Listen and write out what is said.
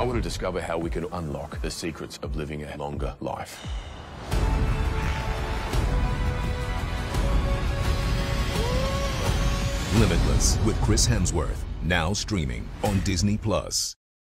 I want to discover how we can unlock the secrets of living a longer life. Limitless with Chris Hemsworth, now streaming on Disney Plus.